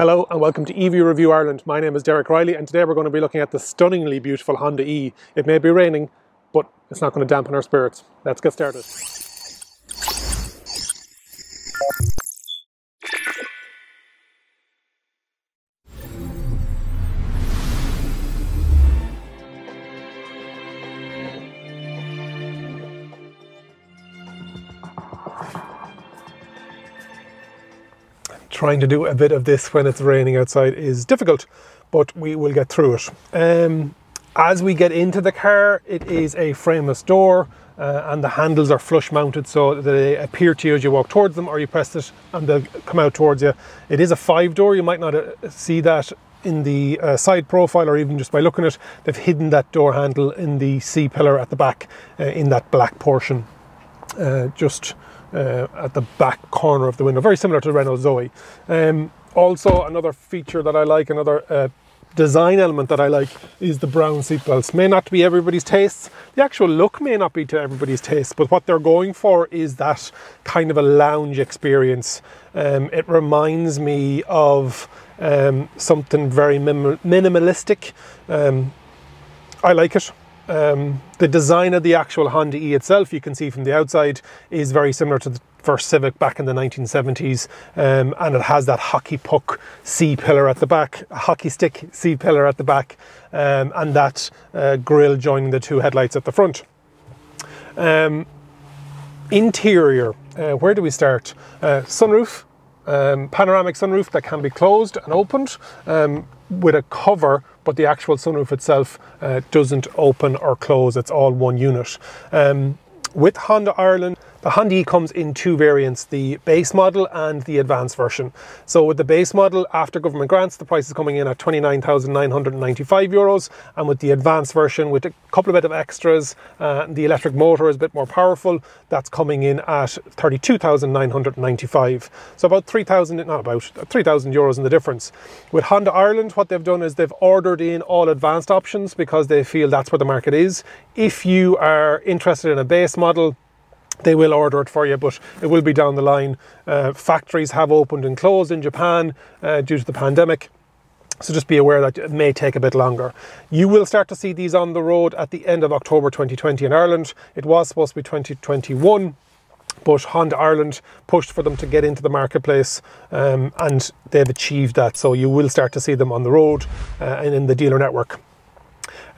Hello and welcome to EV Review Ireland. My name is Derek Reilly and today we're going to be looking at the stunningly beautiful Honda E. It may be raining, but it's not going to dampen our spirits. Let's get started. Trying to do a bit of this when it's raining outside is difficult, but we will get through it. Um, as we get into the car, it is a frameless door. Uh, and the handles are flush mounted so they appear to you as you walk towards them or you press it and they'll come out towards you. It is a five door, you might not uh, see that in the uh, side profile or even just by looking at it. They've hidden that door handle in the C pillar at the back uh, in that black portion. Uh, just uh, at the back corner of the window, very similar to Renault Zoe. Um, also, another feature that I like, another uh, design element that I like is the brown seatbelts. May not be everybody's tastes. The actual look may not be to everybody's taste, but what they're going for is that kind of a lounge experience. Um, it reminds me of um, something very minim- minimalistic. Um, I like it. Um, the design of the actual Honda E itself, you can see from the outside, is very similar to the first Civic back in the 1970s, um, and it has that hockey puck C pillar at the back, a hockey stick C pillar at the back, um, and that uh, grille joining the two headlights at the front. Um, interior, uh, where do we start? Uh, sunroof, um, panoramic sunroof that can be closed and opened um, with a cover, but the actual sunroof itself uh, doesn't open or close. It's all one unit. Um, with Honda Ireland, the Honda E comes in two variants, the base model and the advanced version. So with the base model, after government grants, the price is coming in at 29,995 euros. And with the advanced version, with a couple of bit of extras, uh, the electric motor is a bit more powerful, that's coming in at 32,995. So about 3,000, not about, 3,000 euros in the difference. With Honda Ireland, what they've done is they've ordered in all advanced options because they feel that's where the market is. If you are interested in a base model, they will order it for you, but it will be down the line. Uh, factories have opened and closed in Japan uh, due to the pandemic. So just be aware that it may take a bit longer. You will start to see these on the road at the end of October 2020 in Ireland. It was supposed to be 2021 but Honda Ireland pushed for them to get into the marketplace um, and they've achieved that. So you will start to see them on the road uh, and in the dealer network.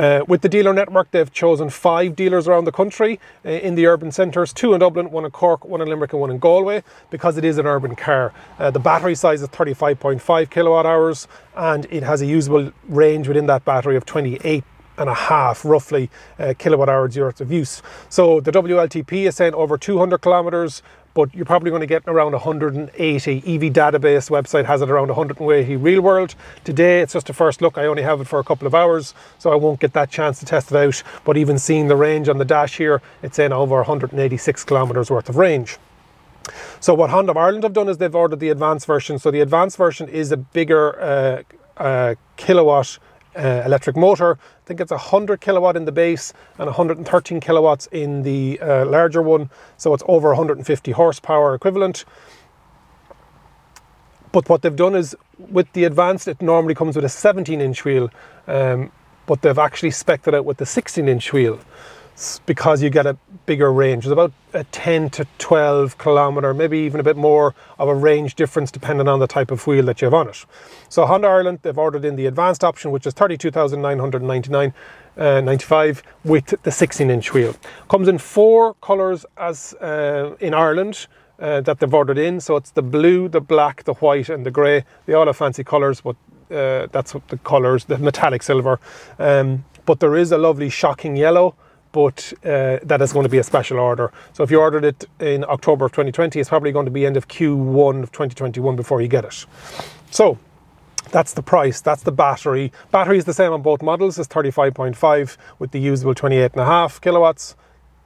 Uh, with the dealer network, they've chosen five dealers around the country uh, in the urban centres two in Dublin, one in Cork, one in Limerick, and one in Galway because it is an urban car. Uh, the battery size is 35.5 kilowatt hours and it has a usable range within that battery of 28 and a half roughly uh, kilowatt hours worth of use. So the WLTP is saying over 200 kilometers but you're probably going to get around 180. EV Database website has it around 180 real world. Today it's just a first look. I only have it for a couple of hours, so I won't get that chance to test it out. But even seeing the range on the dash here, it's in over 186 kilometers worth of range. So what Honda of Ireland have done is they've ordered the advanced version. So the advanced version is a bigger uh, uh, kilowatt uh, electric motor. I think it's 100 kilowatt in the base and 113 kilowatts in the uh, larger one. So it's over 150 horsepower equivalent. But what they've done is with the advanced, it normally comes with a 17 inch wheel, um, but they've actually spec'd it out with the 16 inch wheel because you get a bigger range. There's about a 10 to 12 kilometer, maybe even a bit more of a range difference depending on the type of wheel that you have on it. So Honda Ireland, they've ordered in the advanced option, which is 32,999 uh, 95 with the 16 inch wheel. Comes in four colours as uh, in Ireland. Uh, that they've ordered in, so it's the blue, the black, the white, and the grey. They all have fancy colours, but uh, that's what the colours, the metallic silver. Um, but there is a lovely shocking yellow, but uh, that is going to be a special order. So if you ordered it in October of 2020, it's probably going to be end of Q1 of 2021 before you get it. So that's the price, that's the battery. Battery is the same on both models, it's 35.5 with the usable 28.5 kilowatts.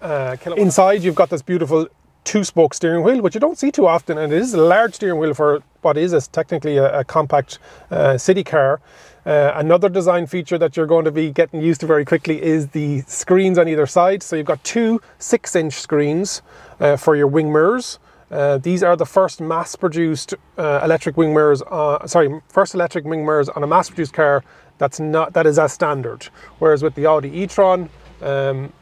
Uh, kilowatts. Inside you've got this beautiful two-spoke steering wheel, which you don't see too often, and it is a large steering wheel for what is, is technically a, a compact uh, city car. Uh, another design feature that you're going to be getting used to very quickly is the screens on either side. So you've got two six inch screens uh, for your wing mirrors. Uh, these are the first mass-produced uh, electric wing mirrors. Uh, sorry, first electric wing mirrors on a mass-produced car that's not that is as standard. Whereas with the Audi e-tron, um,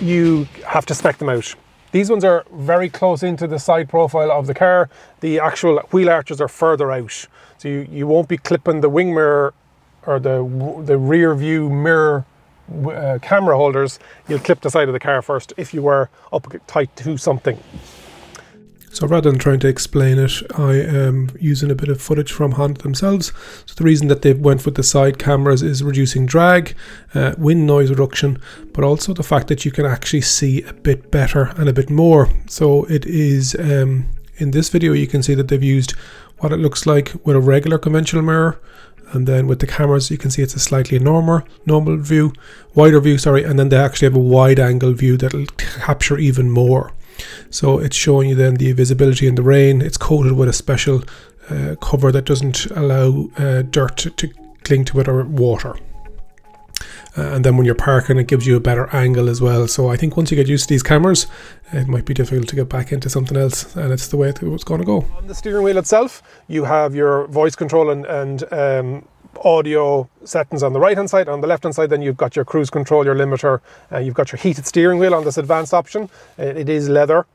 you have to spec them out. These ones are very close into the side profile of the car. The actual wheel arches are further out. So you, you won't be clipping the wing mirror or the, the rear view mirror uh, camera holders. You'll clip the side of the car first if you were up tight to something. So rather than trying to explain it, I am using a bit of footage from Honda themselves. So the reason that they went with the side cameras is reducing drag, uh, wind noise reduction, but also the fact that you can actually see a bit better and a bit more. So it is, um, in this video you can see that they've used what it looks like with a regular conventional mirror and then with the cameras you can see it's a slightly normal normal view wider view sorry and then they actually have a wide angle view that'll capture even more so it's showing you then the visibility in the rain. It's coated with a special uh, cover that doesn't allow uh, dirt to, to, cling to it or water. Uh, and then when you're parking, it gives you a better angle as well. So I think once you get used to these cameras, it might be difficult to get back into something else, and it's the way it's going to go. On the steering wheel itself, you have your voice control and, and um, audio settings on the right hand side. On the left hand side, then you've got your cruise control, your limiter, uh, you've got your heated steering wheel on this advanced option. it, it is leather.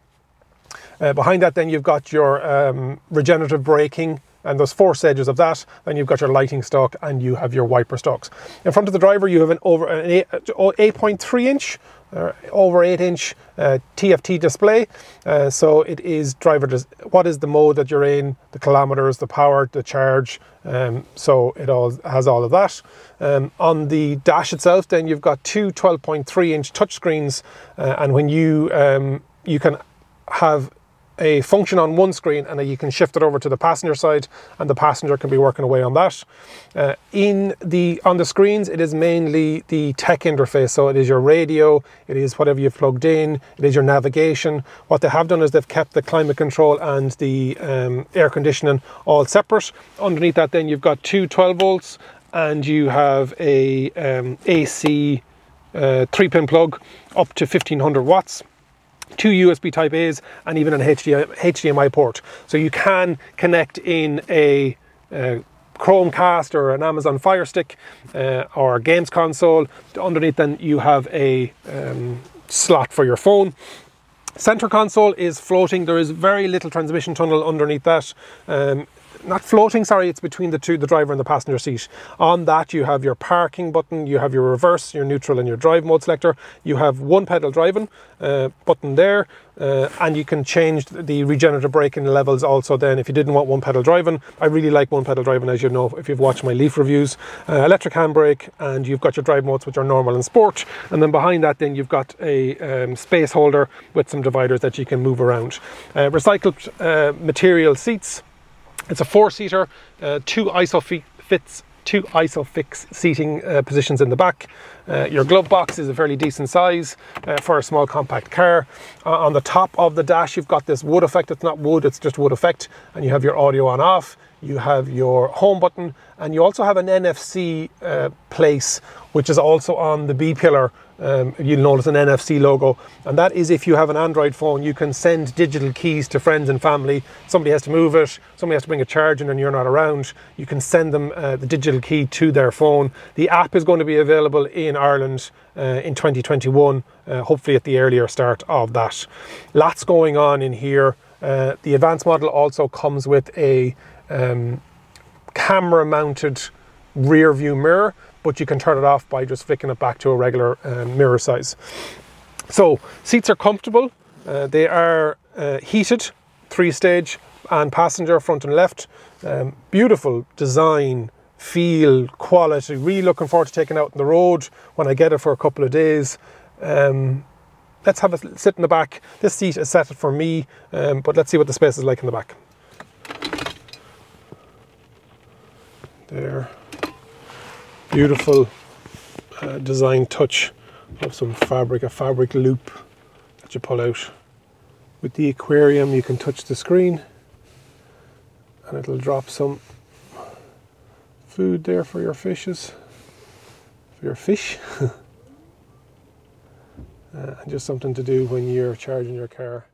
Uh, behind that, then you've got your um, regenerative braking and those force edges of that. Then you've got your lighting stock and you have your wiper stocks. In front of the driver, you have an over an 8.3 inch uh, over 8 inch uh, TFT display. Uh, so it is driver, what is the mode that you're in, the kilometers, the power, the charge. Um, so it all has all of that. Um, on the dash itself, then you've got two 12.3 inch touchscreens. Uh, and when you, um, you can have a function on one screen and you can shift it over to the passenger side and the passenger can be working away on that. Uh, in the on the screens it is mainly the tech interface so it is your radio, it is whatever you've plugged in, it is your navigation. What they have done is they've kept the climate control and the um, air conditioning all separate. Underneath that then you've got two 12 volts and you have a um, AC uh, 3 pin plug up to 1500 watts two USB Type A's and even an HDMI port. So you can connect in a, a Chromecast or an Amazon Fire Stick uh, or games console. Underneath then you have a um, slot for your phone. Center console is floating. There is very little transmission tunnel underneath that. Um, not floating, sorry, it's between the two, the driver and the passenger seat. On that, you have your parking button, you have your reverse, your neutral, and your drive mode selector. You have one pedal driving uh, button there, uh, and you can change the regenerative braking levels also. Then, if you didn't want one pedal driving, I really like one pedal driving, as you know, if you've watched my Leaf reviews. Uh, electric handbrake, and you've got your drive modes, which are normal and sport. And then behind that, then you've got a um, space holder with some dividers that you can move around. Uh, recycled uh, material seats. It's a four-seater, uh, two ISOFIX, two ISOFIX seating uh, positions in the back. Uh, your glove box is a fairly decent size uh, for a small compact car. Uh, on the top of the dash, you've got this wood effect. It's not wood, it's just wood effect. And you have your audio on off. You have your home button. And you also have an NFC uh, place, which is also on the B pillar um, you'll notice an NFC logo, and that is if you have an Android phone, you can send digital keys to friends and family. Somebody has to move it, somebody has to bring a charge in, and you're not around. You can send them uh, the digital key to their phone. The app is going to be available in Ireland uh, in 2021, uh, hopefully at the earlier start of that. Lots going on in here. Uh, the advanced model also comes with a um, camera mounted rear view mirror but you can turn it off by just flicking it back to a regular um, mirror size. So seats are comfortable. Uh, they are uh, heated, three stage and passenger front and left. Um, beautiful design, feel, quality. Really looking forward to taking out on the road when I get it for a couple of days. Um, let's have a sit in the back. This seat is set for me, um, but let's see what the space is like in the back. There beautiful uh, design touch of some fabric, a fabric loop that you pull out. With the aquarium you can touch the screen and it'll drop some food there for your fishes, for your fish. uh, and just something to do when you're charging your car.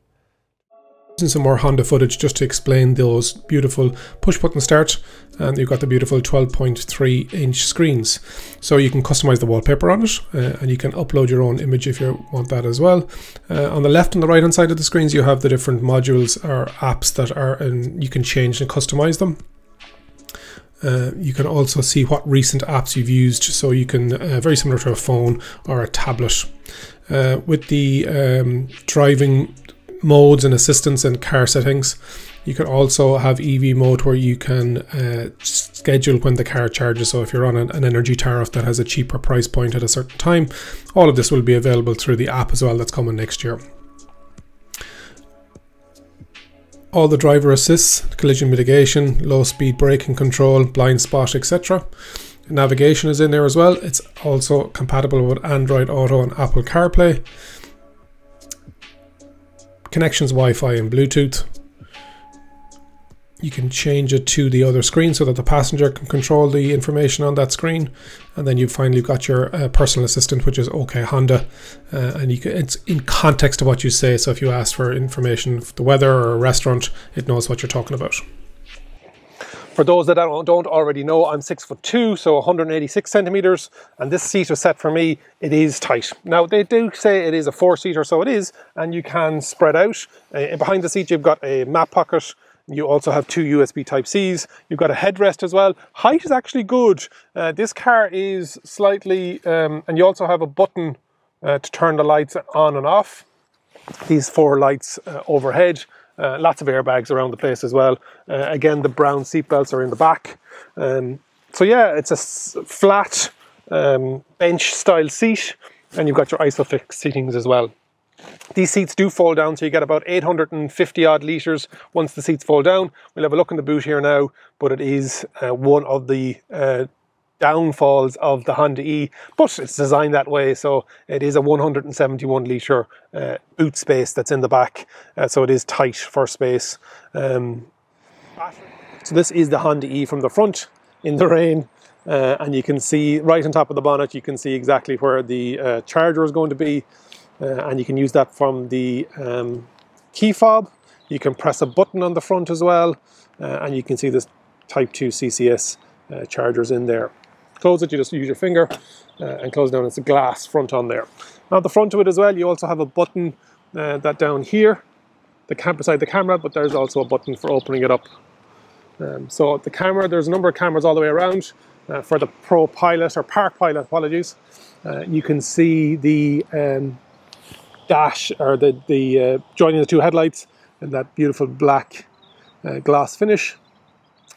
Using some more Honda footage just to explain those beautiful push button start and you've got the beautiful 12.3 inch screens. So you can customize the wallpaper on it uh, and you can upload your own image if you want that as well. Uh, on the left and the right hand side of the screens you have the different modules or apps that are and you can change and customize them. Uh, you can also see what recent apps you've used so you can uh, very similar to a phone or a tablet. Uh, with the um, driving modes and assistance and car settings you can also have EV mode where you can uh, schedule when the car charges. So if you're on an, an, energy tariff that has a cheaper price point at a certain time, all of this will be available through the app as well that's coming next year. All the driver assists, collision mitigation, low speed braking control, blind spot, etc. Navigation is in there as well. It's also compatible with Android Auto and Apple CarPlay. Connections Wi-Fi and Bluetooth. You can change it to the other screen so that the passenger can control the information on that screen. And then you've finally got your uh, personal assistant which is OK Honda. Uh, and you can, it's in context of what you say. So if you ask for information the weather or a restaurant it knows what you're talking about for those that don't already know, I'm six foot two, so 186 centimeters, and this seat was set for me. It is tight. Now they do say it is a four seater, so it is, and you can spread out. Uh, behind the seat, you've got a map pocket, you also have two USB Type Cs. You've got a headrest as well. Height is actually good. Uh, this car is slightly, um, and you also have a button uh, to turn the lights on and off. These four lights uh, overhead. Uh, lots of airbags around the place as well. Uh, again, the brown seat belts are in the back. Um, so yeah, it's a flat um, bench style seat, and you've got your ISOFIX seatings as well. These seats do fold down, so you get about 850 odd litres once the seats fold down. We'll have a look in the boot here now, but it is uh, one of the uh, downfalls of the Honda E, but it's designed that way, so it is a 171 litre uh, boot space that's in the back, uh, so it is tight for space. Um, so this is the Honda E from the front in the rain. Uh, and you can see right on top of the bonnet, you can see exactly where the uh, charger is going to be uh, and you can use that from the um, key fob. You can press a button on the front as well, uh, and you can see this Type 2 CCS chargers in there. Close it, you just use your finger uh, and close down. It's a glass front on there. Now the front of it as well, you also have a button uh, that down here, the cam beside the camera, but there's also a button for opening it up. Um, so the camera, there's a number of cameras all the way around. Uh, for the Pro Pilot or Park Pilot, apologies, you can see the um, dash or the, the uh, joining the two headlights and that beautiful black uh, glass finish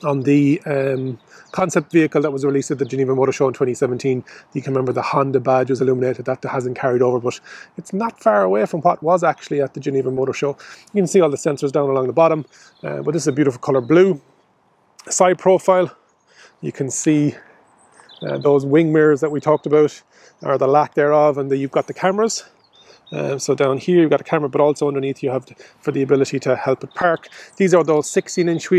on the um, concept vehicle that was released at the Geneva Motor Show in 2017. You can remember the Honda badge was illuminated. That hasn't carried over, but it's not far away from what was actually at the Geneva Motor Show. You can see all the sensors down along the bottom, uh, but this is a beautiful color blue. Side profile, you can see uh, those wing mirrors that we talked about, or the lack thereof, and the, you've got the cameras. Um, so down here you've got a camera, but also underneath you have for the ability to help it park. These are those 16 inch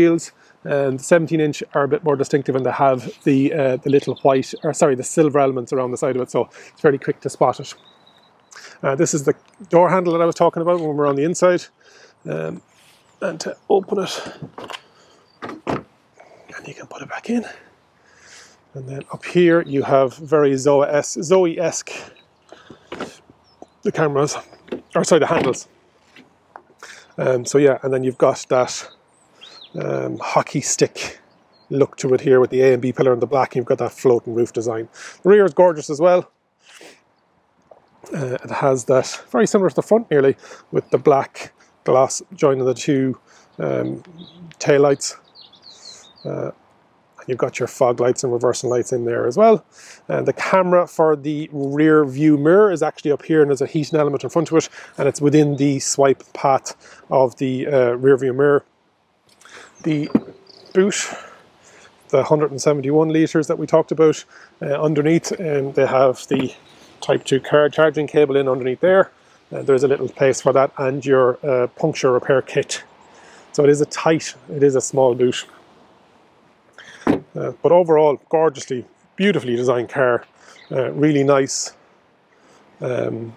and 17 inch are a bit more distinctive and they have the uh, the little white, or sorry, the silver elements around the side of it, so it's very quick to spot it. Uh, this is the door handle that I was talking about when we're on the inside. Um, and to open it, and you can put it back in. And then up here you have very Zoe-esque the cameras, or sorry, the handles. Um, so yeah, and then you've got that um, hockey stick look to it here with the A and B pillar in the black, you've got that floating roof design. The rear is gorgeous as well. Uh, it has that very similar to the front nearly, with the black glass joining the two um, tail lights. Uh, You've got your fog lights and reversing lights in there as well. And the camera for the rear view mirror is actually up here and there's a heating element in front of it and it's within the swipe path of the uh, rear view mirror. The boot, the 171 litres that we talked about uh, underneath and they have the Type 2 car charging cable in underneath there. Uh, there's a little place for that and your uh, puncture repair kit. So it is a tight, it is a small boot. Uh, but overall, gorgeously, beautifully designed car. Uh, really nice um,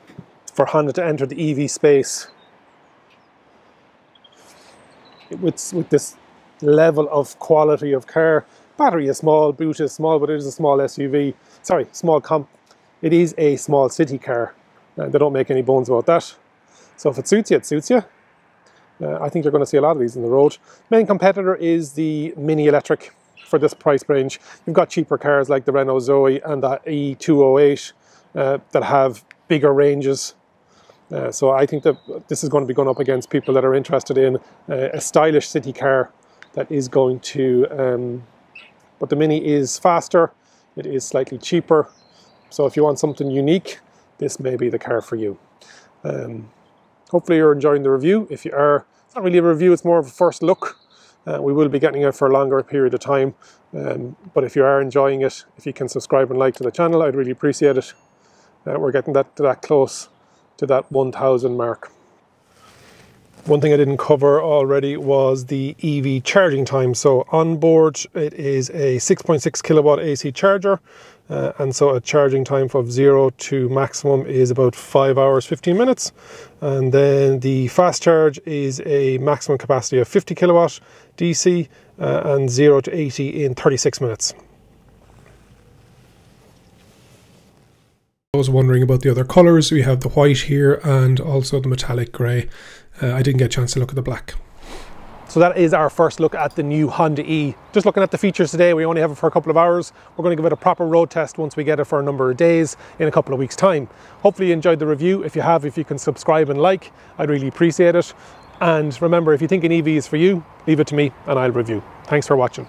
for Honda to enter the EV space. with, with this level of quality of car. Battery is small, boot is small, but it is a small SUV. Sorry, small comp. It is a small city car. Uh, they don't make any bones about that. So if it suits you, it suits you. Uh, I think you're going to see a lot of these in the road. Main competitor is the Mini Electric for this price range. You've got cheaper cars like the Renault Zoe and the E208 uh, that have bigger ranges. Uh, so I think that this is going to be going up against people that are interested in uh, a stylish city car that is going to, um, but the Mini is faster, it is slightly cheaper. So if you want something unique, this may be the car for you. Um, hopefully you're enjoying the review. If you are, it's not really a review, it's more of a first look. Uh, we will be getting it for a longer period of time. Um, but if you are enjoying it, if you can subscribe and like to the channel, I'd really appreciate it. Uh, we're getting that, that close to that 1000 mark. One thing I didn't cover already was the EV charging time. So on board, it is a 6.6 kilowatt AC charger. Uh, and so a charging time of zero to maximum is about five hours, 15 minutes. And then the fast charge is a maximum capacity of 50 kilowatt DC uh, and zero to 80 in 36 minutes. I was wondering about the other colours. We have the white here and also the metallic grey. Uh, I didn't get a chance to look at the black. So that is our first look at the new Honda E. Just looking at the features today, we only have it for a couple of hours. We're going to give it a proper road test once we get it for a number of days in a couple of weeks time. Hopefully you enjoyed the review. If you have, if you can subscribe and like, I'd really appreciate it. And remember, if you think an EV is for you, leave it to me and I'll review. Thanks for watching.